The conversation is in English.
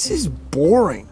This is boring.